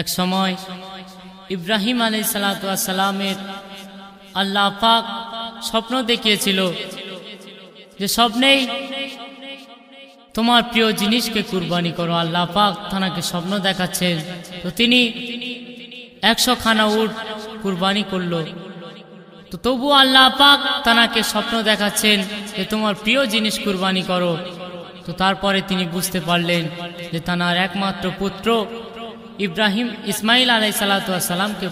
এক সময় ইব্রাহিম আলাই সালামের আল্লাহ পাক স্বপ্ন দেখিয়েছিল যে স্বপ্নেই তোমার প্রিয় জিনিসকে কুরবানি করো। আল্লাহ পাক তানাকে স্বপ্ন দেখাচ্ছেন তো তিনি একশো খানা উট কুরবানি করল। তো তবু আল্লাহ পাক তানাকে স্বপ্ন দেখাচ্ছেন যে তোমার প্রিয় জিনিস কুরবানি করো। তো তারপরে তিনি বুঝতে পারলেন যে তানার একমাত্র পুত্র ইব্রাহিম ইসমাইল আলাই সালাতামকে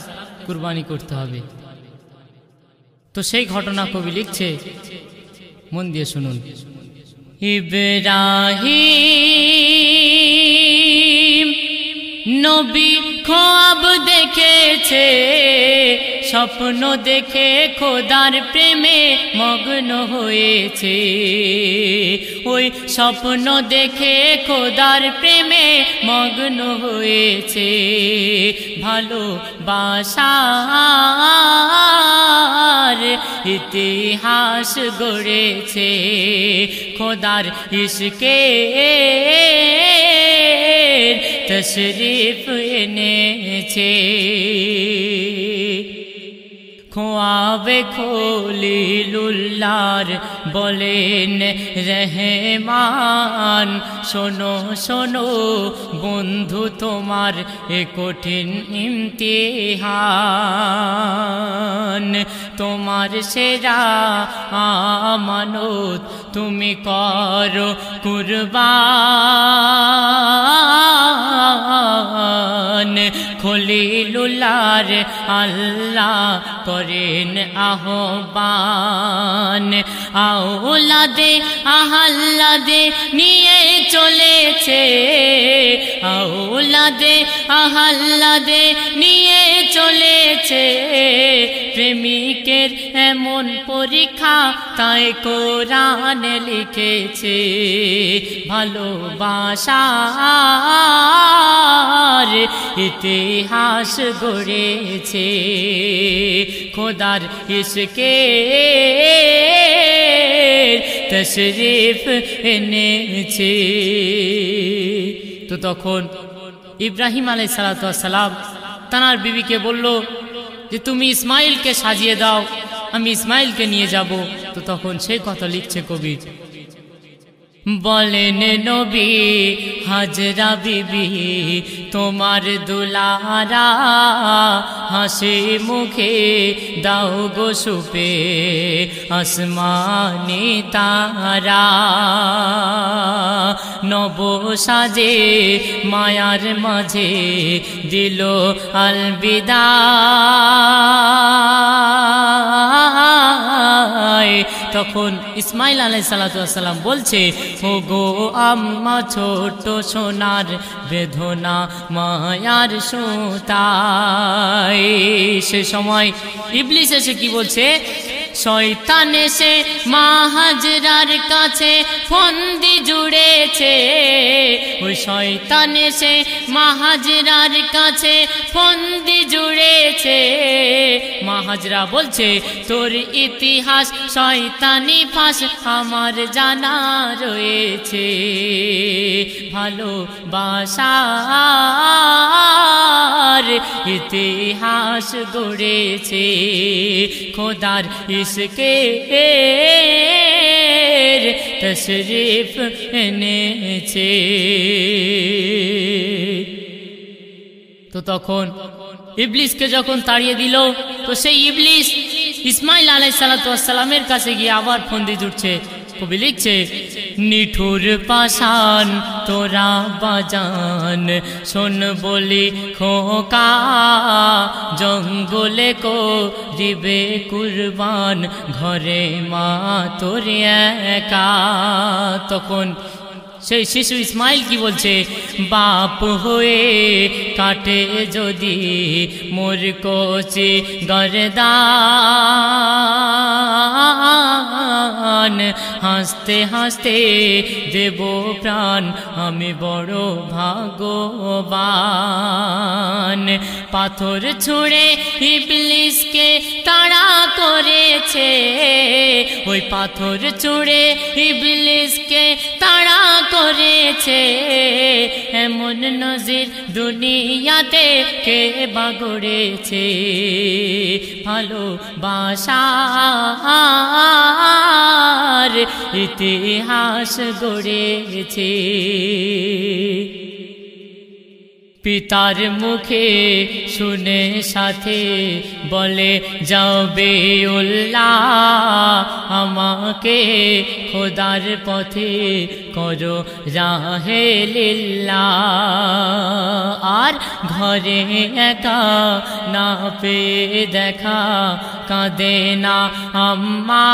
কুরবানি করতে হবে। তো সেই ঘটনা কবি লিখছে, মন দিয়ে শুনুন। ইব্রাহি নবী খোয়াব দেখেছে স্বপ্ন দেখে খোদার প্রেমে মগ্ন হয়েছে। ওই স্বপ্ন দেখে খোদার প্রেমে মগ্ন হয়েছে। ভালো বাসার ইতিহাস গড়েছে খোদার ইসকে তশরিফ এনেছে। খোয়াবে খোলিলুল্লার বলেন রহমান শোনো শোনো, বন্ধু তোমার এ কঠিন ইমতিহান। তোমার সেরা আমানত তুমি করো কুরবান। খলিলুল্লার আল্লাহ করেন আহ্বান। আওলাদে আহাল্লাদে নিয়ে চলেছে। আওলাদে, আহাল্লাদে নিয়ে চলেছে। প্রেমিকের এমন পরীক্ষা তাই কোরআন লিখেছে। ভালোবাসার ইতিহাস গড়েছে। খোদার ইসকে তশরিফ এনেছে। তো তখন ইব্রাহিম আলাই সালাতাম তানার বিবিকে বলল, যে তুমি ইসমাইলকে সাজিয়ে দাও, আমি ইসমাইলকে নিয়ে যাব। তো তখন সেই কথা লিখছে কবি বলেন নবী, হাজরা বিবি, তোমার দুলারা হাসি মুখে দাও গো সুপে, আসমানি তারা। নব সাজে মায়ার মাঝে দিল আলবিদা। তখন ইসমাইল আলাই সালাতাম বলছে ও গো আম্মা ছোট সোনার বেদনা মায়ার সোতাই সে সময় ইবলিস এসে কি বলছে, শয়তান এসে মাহাজরার কাছে ফন্দি জুড়েছে। ওই শয়তান এসে মাহাজরার কাছে ফন্দি জুড়েছে। মাহাজরা বলছে, তোর ইতিহাস শয়তানি ফাঁস, আমার জানা রয়েছে। ভালো বাসার ইতিহাস গড়েছে খোদার ইসকে তশরিফ এনেছে। তো তখন ইবলিসকে যখন তাড়িয়ে দিল, তো সেই ইবলিস ইসমাইল আলাই সালাতামের কাছে গিয়ে আবার ফন্দি জুটছে কবি লিখছে, নিঠুর পাশান তোরা বাজান, শোন বলি খোকা, জঙ্গলে কো দিবে কুরবান, ঘরে মা তোর একা। তখন সেই শিশু ইসমাইল কি বলছে? বাপ হয়ে কাটে যদি মোর কচি গরদান, হাসতে হাসতে দেব প্রাণ, আমি বড় ভাগবান পাথর ছুঁড়ে ইবলিসকে তাড়া করেছে। ওই পাথর ছুঁড়ে ইবলিসকে তাড়া করেছে। এমন নজির দুনিয়াতে কে বাগড়েছে ভালো বাসার ইতিহাস গড়েছে। পিতার মুখে শুনে সাথে বলে যাবে উল্লাহ আমাকে খোদার পথে করো রাহে লিল্লা আর ঘরে একা না পেয়ে দেখা কাঁদে না আম্মা।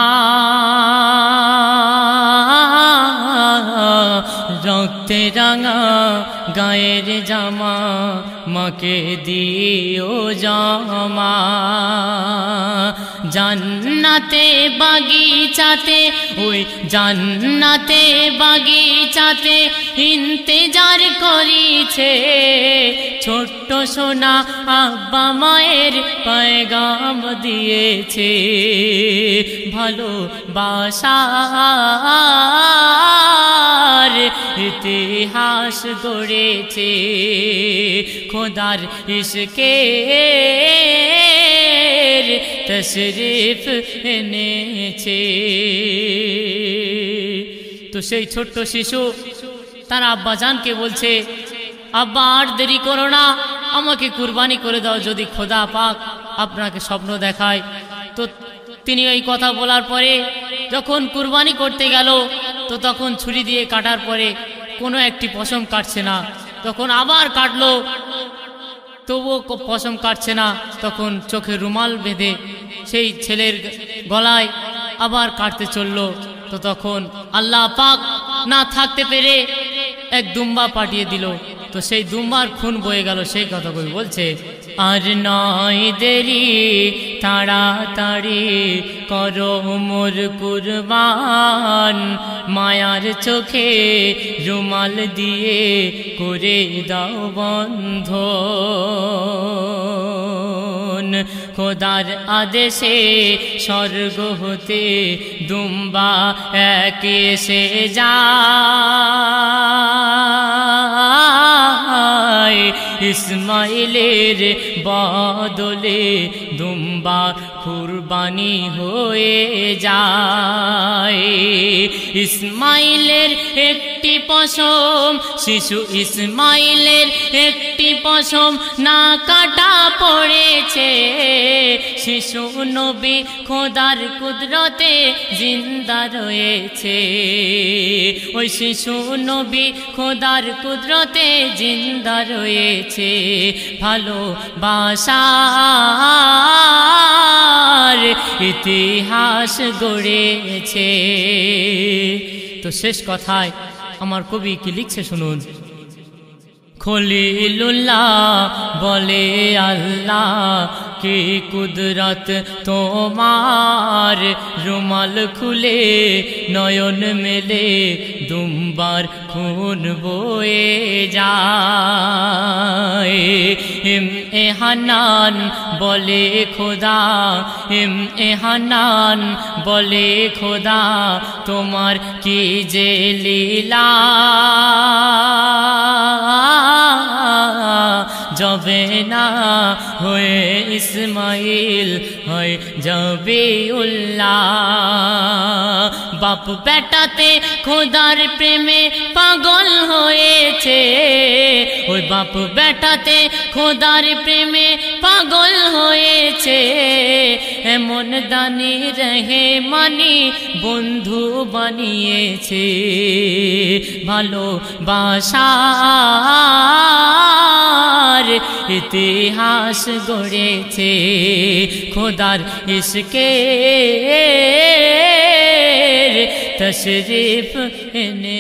রক্তে রাঙা গায়ের জামা মাকে দিও জামা। জান্নাতে বাগিচাতে ওই জান্নাতে বাগিচাতে ইন্তেজার করিছে ছোট্ট সোনা আব্বা মায়ের পায়গাম দিয়েছে। ভালো বাসার ইতিহাস গড়েছে খোদার ইসকে তশরিফ এনেছে। তো সেই ছোট্ট শিশু তার আব্বাজানকে বলছে, আব্বা, আর দেরি করো না, আমাকে কুরবানি করে দাও, যদি খোদা পাক আপনাকে স্বপ্ন দেখায়। তো তিনি ওই কথা বলার পরে যখন কুরবানি করতে গেল, তো তখন ছুরি দিয়ে কাটার পরে কোনো একটি পশম কাটছে না। তখন আবার কাটলো, তবুও পশম কাটছে না। তখন চোখে রুমাল বেঁধে সেই ছেলের গলায় আবার কাটতে চলল। তো তখন আল্লাহ পাক না থাকতে পেরে এক দুম্বা পাঠিয়ে দিল। তো সেই দুম্বার খুন বয়ে গেল, সেই কথা কবি বলছে, আর নয় দেরি, তাড়াতাড়ি করো মোর কুরবান। মায়ার চোখে রুমাল দিয়ে করে দাও বন্ধ। খোদার আদেশে স্বর্গ হতে দুম্বা এক এসে যায়। ইসমাইলের বদলে দুম্বা কুরবানি হয়ে যায়। ইসমাইলের একটি পশম। শিশু ইসমাইলের একটি পশম না কাটা পড়েছে। শিশু নবী খোদার কুদরতে জিন্দা রয়েছে। ওই শিশু নবী খোদার কুদরতে জিন্দা রয়েছে। ভালো বাসার ইতিহাস গড়েছে। তো শেষ কথায় আমার কবি কি লিখছে শুনুন। খলিলুল্লাহ বলে আল্লাহ, কি কুদরত তোমার? রুমাল খুলে নয়ন মেলে, দুম্বার খুন বয়ে যায়। এম এ হানান বলে খোদা এম এ হানান বলে খোদা, তোমার কি যে লীলা? যাবে না হয়ে ইসমাইল হয় যাবে উল্লাহ বাপ বেটাতে খোদার প্রেমে পাগল হয়েছে। ওই বাপ বেটাতে খোদার প্রেমে পাগল হয়েছে। এমন দানি রহে মানি বন্ধু বানিয়েছে। ভালো বাসার ইতিহাস গড়েছে। খোদার ইসকে তশরিফ এনেছে